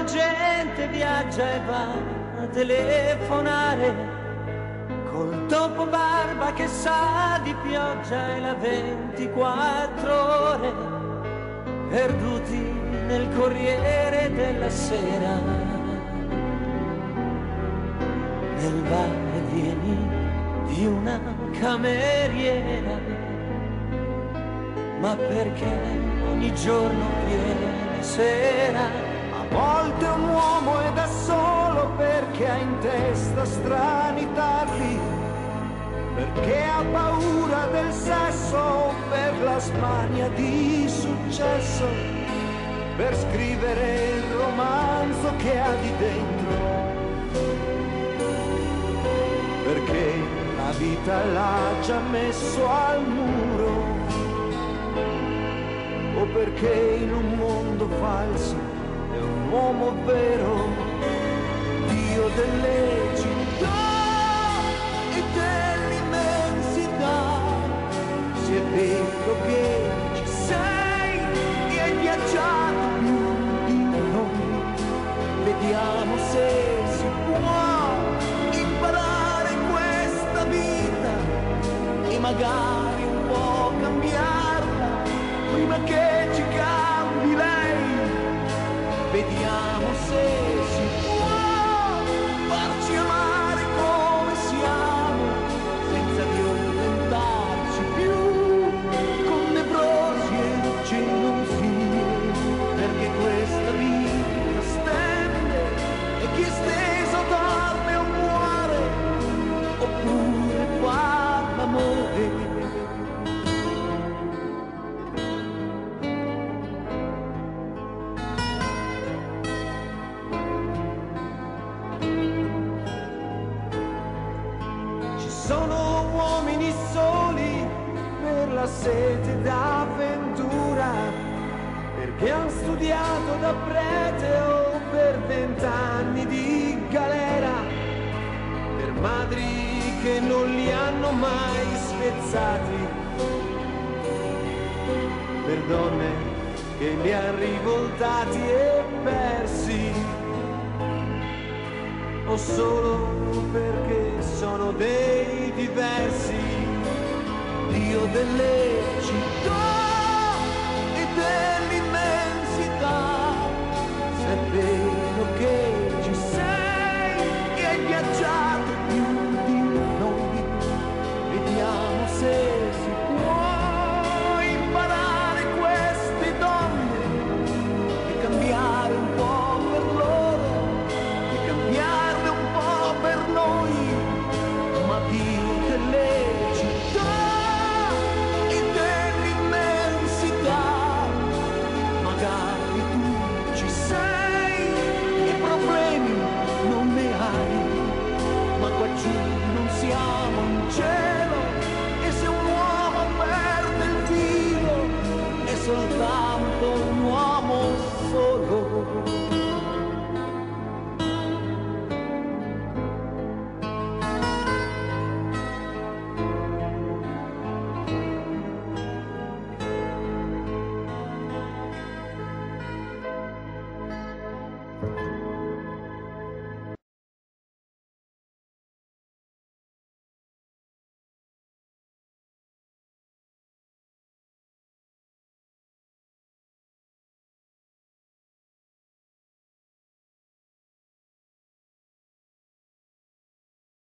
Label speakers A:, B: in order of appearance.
A: la gente viaggia e va a telefonare col topo barba che sa di pioggia e la 24 ore perduti nel corriere della sera nel va e vieni di una cameriera ma perché ogni giorno viene sera.
B: A volte un uomo è da solo perché ha in testa strani tarli, perché ha paura del sesso per la smania di successo, per scrivere il romanzo che ha di dentro, perché la vita l'ha già messo al muro, o perché in un mondo falso un uomo vero, Dio delle città e dell'immensità. Se è vero che ci sei e hai viaggiato più di noi, vediamo se si può imparare questa vita e magari prima che ci cambi lei. Vediamo se sete d'avventura, perché hanno studiato da prete o per vent'anni di galera, per madri che non li hanno mai spezzati, per donne che li hanno rivoltati e persi. O solo perché sono dei diversi, Dio delle città.